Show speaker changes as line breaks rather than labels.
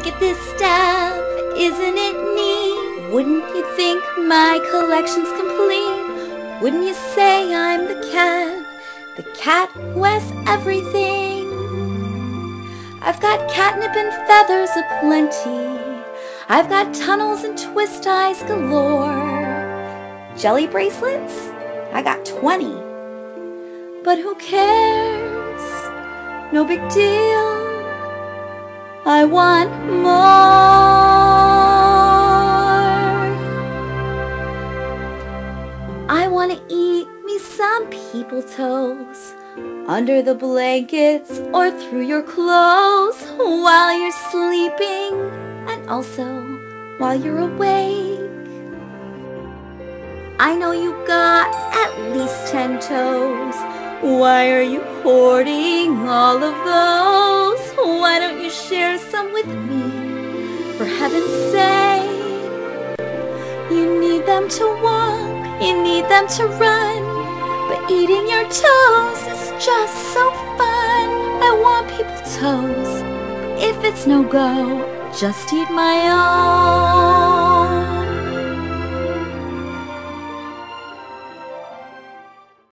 Look at this stuff, isn't it neat? Wouldn't you think my collection's complete? Wouldn't you say I'm the cat, the cat who has everything? I've got catnip and feathers aplenty. I've got tunnels and twist ties galore. Jelly bracelets? I got 20. But who cares? No big deal. I want more. I want to eat me some people toes under the blankets or through your clothes while you're sleeping and also while you're awake. I know you got at least ten toes. Why are you hoarding all of those? Share some with me? For heaven's sake, you need them to walk, you need them to run. But eating your toes is just so fun. I want people toes. If it's no go, just eat my own.